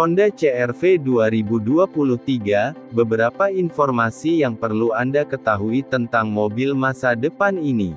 Honda CR-V 2023, beberapa informasi yang perlu Anda ketahui tentang mobil masa depan ini.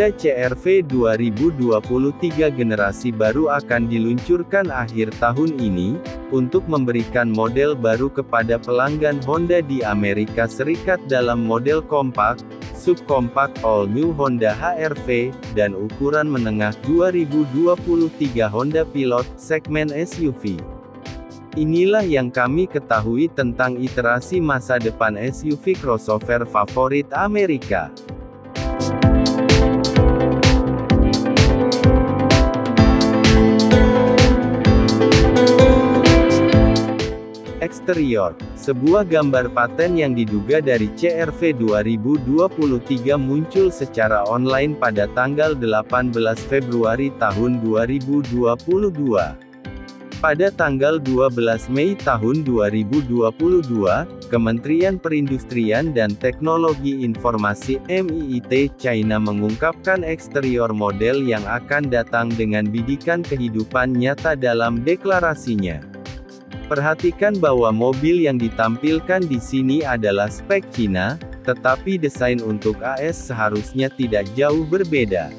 Honda CR-V 2023 generasi baru akan diluncurkan akhir tahun ini, untuk memberikan model baru kepada pelanggan Honda di Amerika Serikat dalam model kompak, subkompak all-new Honda HR-V, dan ukuran menengah 2023 Honda Pilot, segmen SUV. Inilah yang kami ketahui tentang iterasi masa depan SUV crossover favorit Amerika. Eksterior, sebuah gambar paten yang diduga dari CRV 2023 muncul secara online pada tanggal 18 Februari tahun 2022. Pada tanggal 12 Mei tahun 2022, Kementerian Perindustrian dan Teknologi Informasi MIIT China mengungkapkan eksterior model yang akan datang dengan bidikan kehidupan nyata dalam deklarasinya. Perhatikan bahwa mobil yang ditampilkan di sini adalah spek Cina, tetapi desain untuk AS seharusnya tidak jauh berbeda.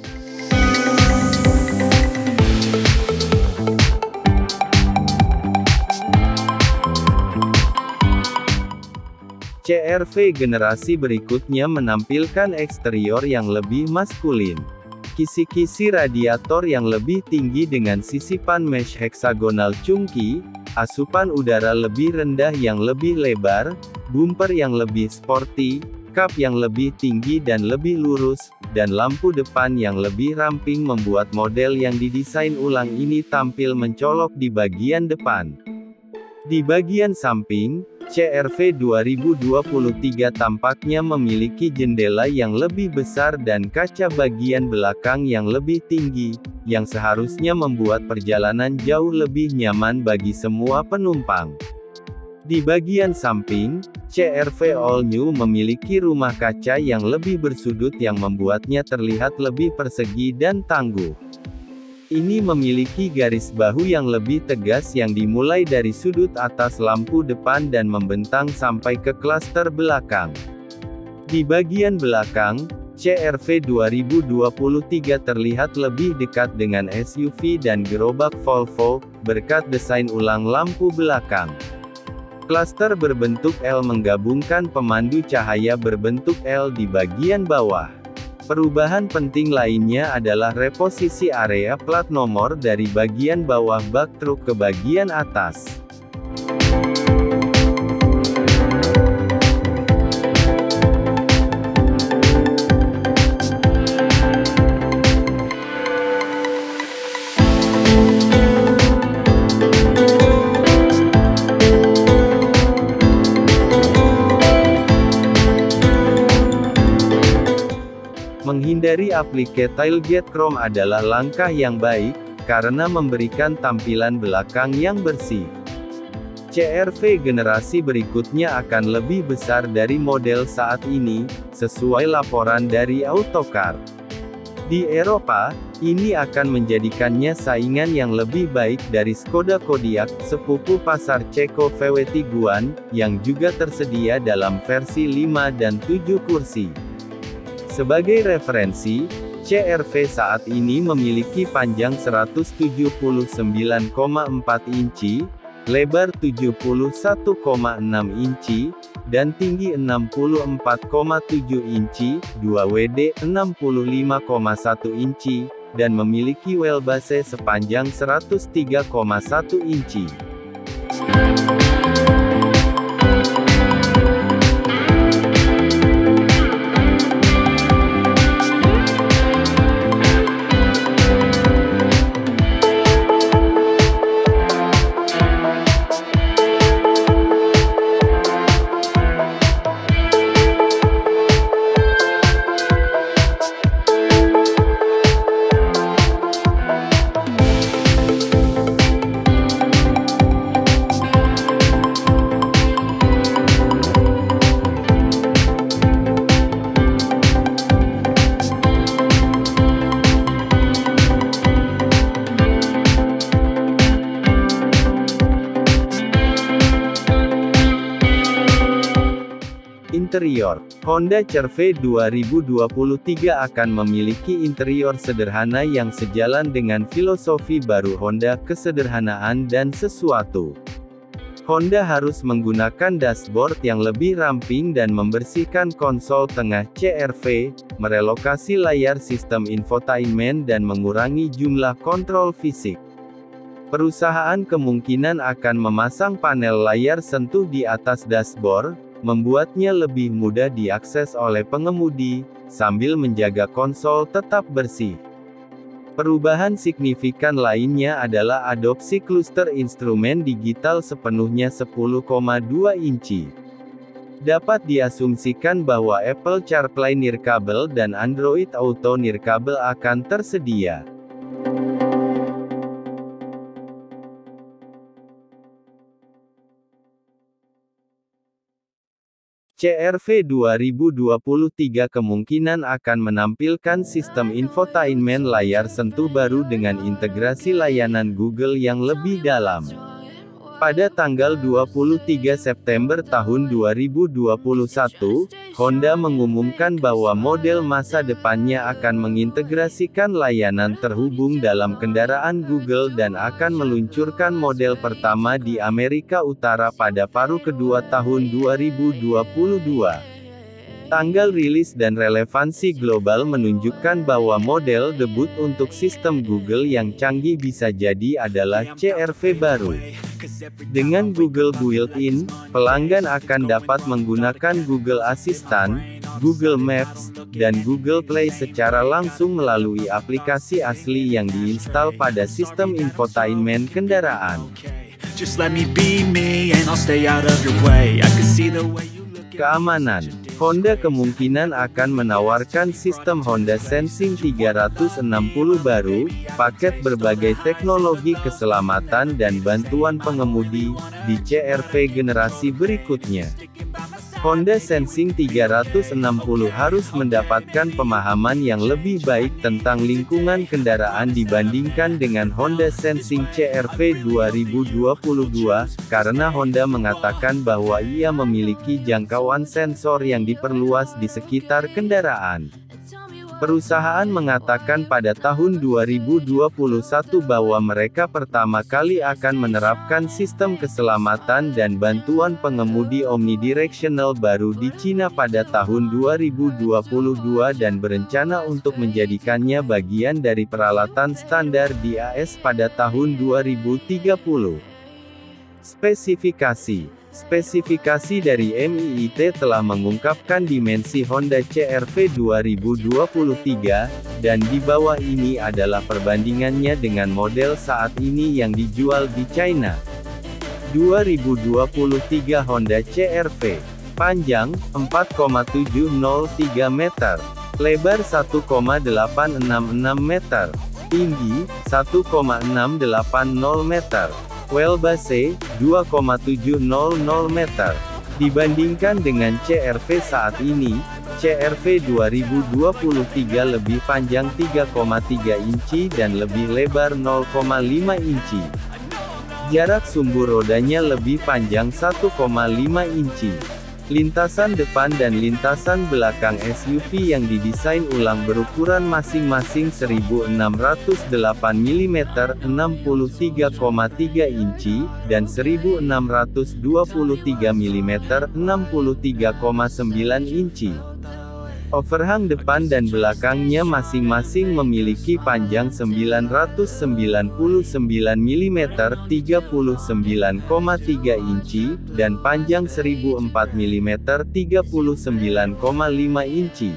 CR-V generasi berikutnya menampilkan eksterior yang lebih maskulin. Kisi-kisi radiator yang lebih tinggi dengan sisipan mesh heksagonal chungki, asupan udara lebih rendah yang lebih lebar, bumper yang lebih sporty, kap yang lebih tinggi dan lebih lurus, dan lampu depan yang lebih ramping membuat model yang didesain ulang ini tampil mencolok di bagian depan. Di bagian samping, CR-V 2023 tampaknya memiliki jendela yang lebih besar dan kaca bagian belakang yang lebih tinggi, yang seharusnya membuat perjalanan jauh lebih nyaman bagi semua penumpang. Di bagian samping, CR-V All New memiliki rumah kaca yang lebih bersudut yang membuatnya terlihat lebih persegi dan tangguh. Ini memiliki garis bahu yang lebih tegas yang dimulai dari sudut atas lampu depan dan membentang sampai ke klaster belakang. Di bagian belakang, CR-V 2023 terlihat lebih dekat dengan SUV dan gerobak Volvo, berkat desain ulang lampu belakang. Klaster berbentuk L menggabungkan pemandu cahaya berbentuk L di bagian bawah. Perubahan penting lainnya adalah reposisi area plat nomor dari bagian bawah bak truk ke bagian atas. Menghindari aplikasi tailgate chrome adalah langkah yang baik, karena memberikan tampilan belakang yang bersih. CR-V generasi berikutnya akan lebih besar dari model saat ini, sesuai laporan dari Autocar. Di Eropa, ini akan menjadikannya saingan yang lebih baik dari Skoda Kodiaq, sepupu pasar Ceko VW Tiguan, yang juga tersedia dalam versi 5 dan 7 kursi. Sebagai referensi, CR-V saat ini memiliki panjang 179,4 inci, lebar 71,6 inci, dan tinggi 64,7 inci, 2 WD 65,1 inci, dan memiliki wheelbase sepanjang 103,1 inci. Interior Honda CR-V 2023 akan memiliki interior sederhana yang sejalan dengan filosofi baru Honda kesederhanaan dan sesuatu. Honda harus menggunakan dashboard yang lebih ramping dan membersihkan konsol tengah CR-V, merelokasi layar sistem infotainment dan mengurangi jumlah kontrol fisik. Perusahaan kemungkinan akan memasang panel layar sentuh di atas dashboard, membuatnya lebih mudah diakses oleh pengemudi, sambil menjaga konsol tetap bersih. Perubahan signifikan lainnya adalah adopsi kluster instrumen digital sepenuhnya 10,2 inci. Dapat diasumsikan bahwa Apple CarPlay nirkabel dan Android Auto nirkabel akan tersedia. CR-V 2023 kemungkinan akan menampilkan sistem infotainment layar sentuh baru dengan integrasi layanan Google yang lebih dalam. Pada tanggal 23 September tahun 2021, Honda mengumumkan bahwa model masa depannya akan mengintegrasikan layanan terhubung dalam kendaraan Google dan akan meluncurkan model pertama di Amerika Utara pada paruh kedua tahun 2022. Tanggal rilis dan relevansi global menunjukkan bahwa model debut untuk sistem Google yang canggih bisa jadi adalah CR-V baru. Dengan Google Built-in, pelanggan akan dapat menggunakan Google Assistant, Google Maps, dan Google Play secara langsung melalui aplikasi asli yang diinstal pada sistem infotainment kendaraan. Keamanan Honda kemungkinan akan menawarkan sistem Honda Sensing 360 baru, paket berbagai teknologi keselamatan dan bantuan pengemudi, di CR-V generasi berikutnya. Honda Sensing 360 harus mendapatkan pemahaman yang lebih baik tentang lingkungan kendaraan dibandingkan dengan Honda Sensing CR-V 2022, karena Honda mengatakan bahwa ia memiliki jangkauan sensor yang diperluas di sekitar kendaraan. Perusahaan mengatakan pada tahun 2021 bahwa mereka pertama kali akan menerapkan sistem keselamatan dan bantuan pengemudi omnidirectional baru di Cina pada tahun 2022 dan berencana untuk menjadikannya bagian dari peralatan standar di AS pada tahun 2030. Spesifikasi Spesifikasi dari MIIT telah mengungkapkan dimensi Honda CR-V 2023, dan di bawah ini adalah perbandingannya dengan model saat ini yang dijual di China. 2023 Honda CR-V Panjang, 4,703 meter. Lebar 1,866 meter. Tinggi, 1,680 meter. Wheelbase, 2,700 meter. Dibandingkan dengan CRV saat ini, CRV 2023 lebih panjang 3,3 inci dan lebih lebar 0,5 inci. Jarak sumbu rodanya lebih panjang 1,5 inci. Lintasan depan dan lintasan belakang SUV yang didesain ulang berukuran masing-masing 1608 mm 63,3 inci, dan 1623 mm 63,9 inci. Overhang depan dan belakangnya masing-masing memiliki panjang 999 mm 39,3 inci, dan panjang 1004 mm 39,5 inci.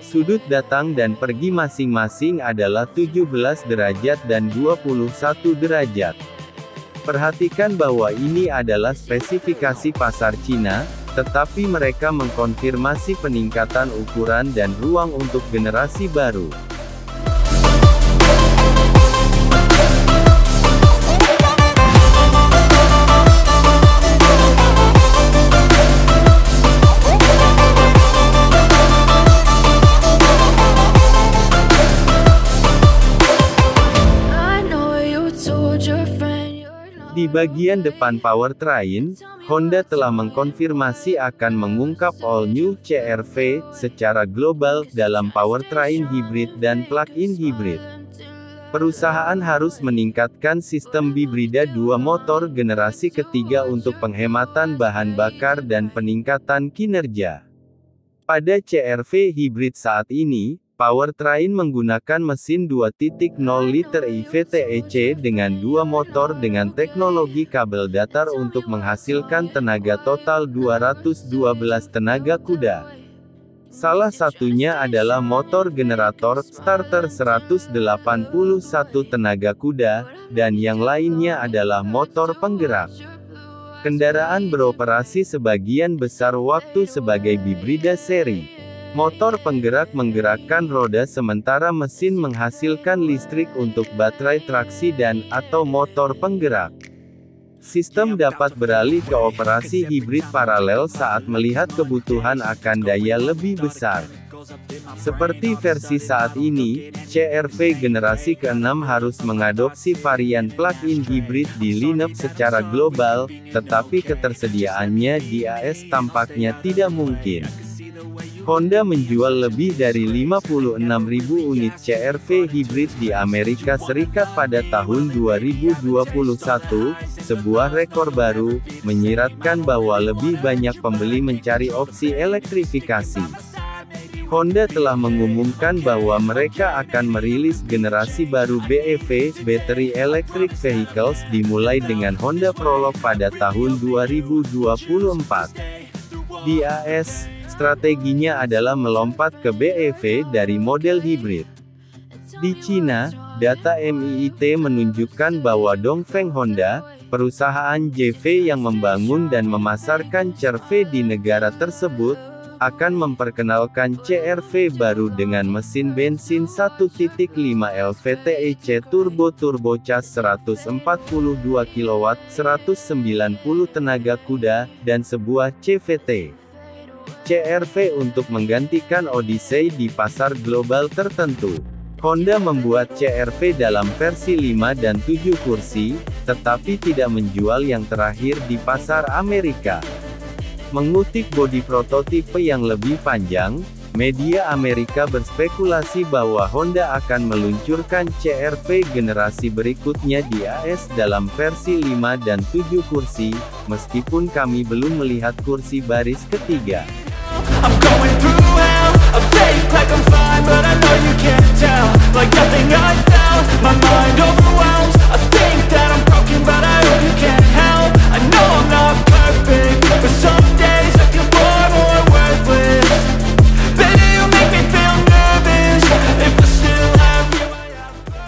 Sudut datang dan pergi masing-masing adalah 17 derajat dan 21 derajat. Perhatikan bahwa ini adalah spesifikasi pasar Cina, tetapi mereka mengkonfirmasi peningkatan ukuran dan ruang untuk generasi baru. Bagian depan powertrain, Honda telah mengkonfirmasi akan mengungkap all new CR-V secara global dalam powertrain hibrid dan plug-in hibrid. Perusahaan harus meningkatkan sistem bibrida dua motor generasi ketiga untuk penghematan bahan bakar dan peningkatan kinerja. Pada CR-V hibrid saat ini, Powertrain menggunakan mesin 2.0 liter IVTEC dengan dua motor dengan teknologi kabel datar untuk menghasilkan tenaga total 212 tenaga kuda. Salah satunya adalah motor generator starter 181 tenaga kuda, dan yang lainnya adalah motor penggerak. Kendaraan beroperasi sebagian besar waktu sebagai bibrida seri. Motor penggerak menggerakkan roda sementara mesin menghasilkan listrik untuk baterai traksi dan atau motor penggerak. Sistem dapat beralih ke operasi hibrid paralel saat melihat kebutuhan akan daya lebih besar. Seperti versi saat ini, CR-V generasi ke-6 harus mengadopsi varian plug-in hibrid di lineup secara global, tetapi ketersediaannya di AS tampaknya tidak mungkin. Honda menjual lebih dari 56.000 unit CR-V hibrid di Amerika Serikat pada tahun 2021, sebuah rekor baru, menyiratkan bahwa lebih banyak pembeli mencari opsi elektrifikasi. Honda telah mengumumkan bahwa mereka akan merilis generasi baru BEV, Battery Electric Vehicles dimulai dengan Honda Prologue pada tahun 2024. Di AS, Strateginya adalah melompat ke BEV dari model hibrid. Di Cina, data MIIT menunjukkan bahwa Dongfeng Honda, perusahaan JV yang membangun dan memasarkan CR-V di negara tersebut, akan memperkenalkan CR-V baru dengan mesin bensin 1.5 LVTEC turbo turbocas 142 kW, 190 tenaga kuda, dan sebuah CVT. CR-V untuk menggantikan Odyssey di pasar global tertentu. Honda membuat CR-V dalam versi 5 dan 7 kursi, tetapi tidak menjual yang terakhir di pasar Amerika. Mengutip bodi prototipe yang lebih panjang, media Amerika berspekulasi bahwa Honda akan meluncurkan CR-V generasi berikutnya di AS dalam versi 5 dan 7 kursi, meskipun kami belum melihat kursi baris ketiga. I'm going through hell. I fake like I'm fine But I know you can't tell. Like nothing I My mind overwhelms. I think that I'm broken But I hope you can't help. I know I'm not perfect But some days I more worthless Baby, you make me feel nervous. If I still have you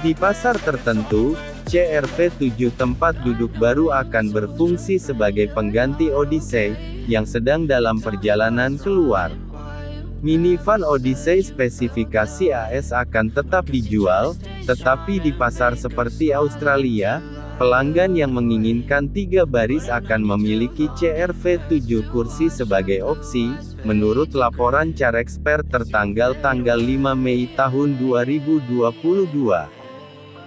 Di pasar tertentu, CRV 7 tempat duduk baru akan berfungsi sebagai pengganti Odyssey, yang sedang dalam perjalanan keluar. Minivan Odyssey spesifikasi AS akan tetap dijual, tetapi di pasar seperti Australia, pelanggan yang menginginkan tiga baris akan memiliki CRV 7 kursi sebagai opsi, menurut laporan Carexpert tertanggal tanggal 5 Mei tahun 2022.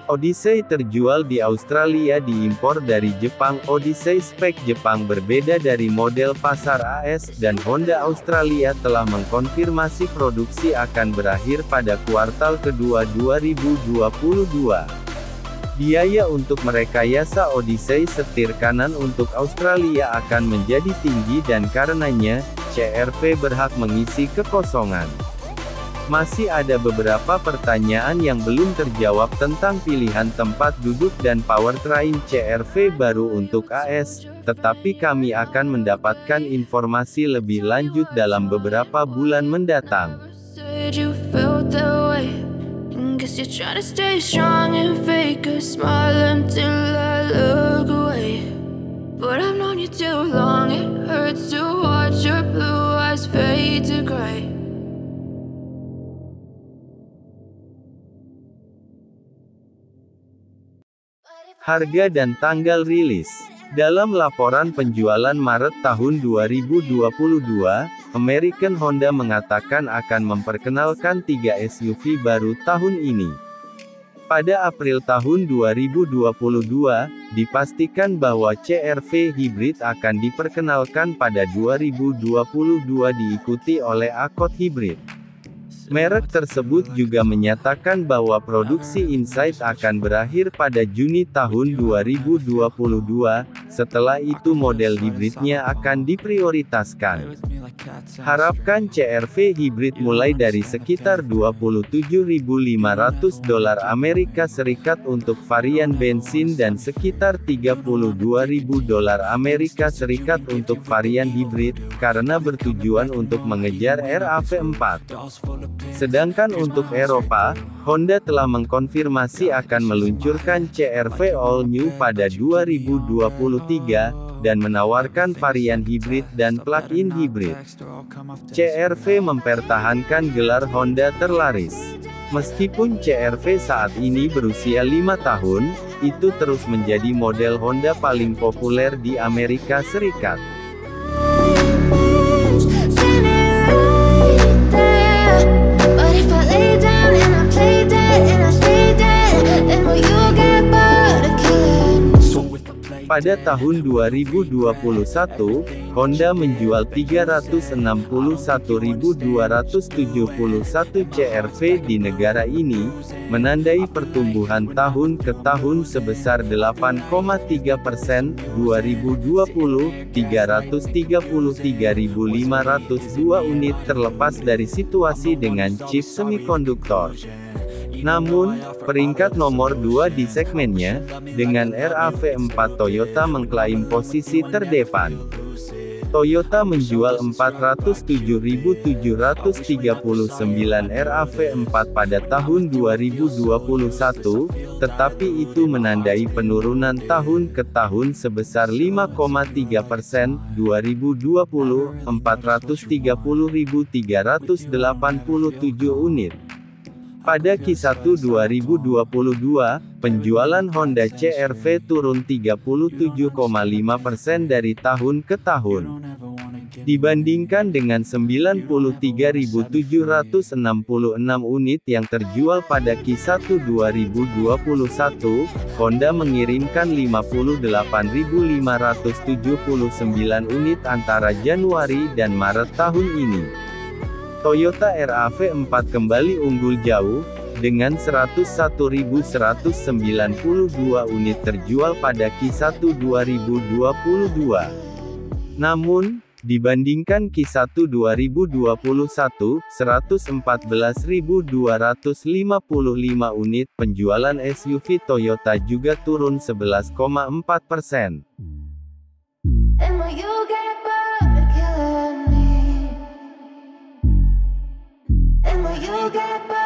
Odyssey terjual di Australia diimpor dari Jepang. Odyssey spek Jepang berbeda dari model pasar AS, dan Honda Australia telah mengkonfirmasi produksi akan berakhir pada kuartal kedua 2022. Biaya untuk merekayasa Odyssey setir kanan untuk Australia akan menjadi tinggi dan karenanya, CR-V berhak mengisi kekosongan. Masih ada beberapa pertanyaan yang belum terjawab tentang pilihan tempat duduk dan powertrain CR-V baru untuk AS, tetapi kami akan mendapatkan informasi lebih lanjut dalam beberapa bulan mendatang. Harga dan tanggal rilis. Dalam laporan penjualan Maret tahun 2022, American Honda mengatakan akan memperkenalkan tiga SUV baru tahun ini. Pada April tahun 2022, dipastikan bahwa CR-V hybrid akan diperkenalkan pada 2022 diikuti oleh Accord hybrid. Merek tersebut juga menyatakan bahwa produksi Insight akan berakhir pada Juni tahun 2022, setelah itu model hibridnya akan diprioritaskan. Harapkan CRV hibrid mulai dari sekitar 27.500 dolar Amerika Serikat untuk varian bensin dan sekitar 32.000 dolar Amerika Serikat untuk varian hibrid, karena bertujuan untuk mengejar RAV4. Sedangkan untuk Eropa, Honda telah mengkonfirmasi akan meluncurkan CR-V All New pada 2023, dan menawarkan varian hibrid dan plug-in hibrid. CR-V mempertahankan gelar Honda terlaris. Meskipun CR-V saat ini berusia 5 tahun, itu terus menjadi model Honda paling populer di Amerika Serikat. Pada tahun 2021, Honda menjual 361.271 CR-V di negara ini, menandai pertumbuhan tahun ke tahun sebesar 8,3 persen, 2020, 333.502 unit terlepas dari situasi dengan chip semikonduktor. Namun, peringkat nomor 2 di segmennya, dengan RAV4 Toyota mengklaim posisi terdepan. Toyota menjual 407.739 RAV4 pada tahun 2021, tetapi itu menandai penurunan tahun ke tahun sebesar 5,3 persen, 2020, 430.387 unit. Pada Q1 2022, penjualan Honda CR-V turun 37,5% dari tahun ke tahun. Dibandingkan dengan 93.766 unit yang terjual pada Q1 2021, Honda mengirimkan 58.579 unit antara Januari dan Maret tahun ini. Toyota RAV4 kembali unggul jauh, dengan 101.192 unit terjual pada Q1 2022. Namun, dibandingkan Q1 2021, 114.255 unit penjualan SUV Toyota juga turun 11,4 persen. You got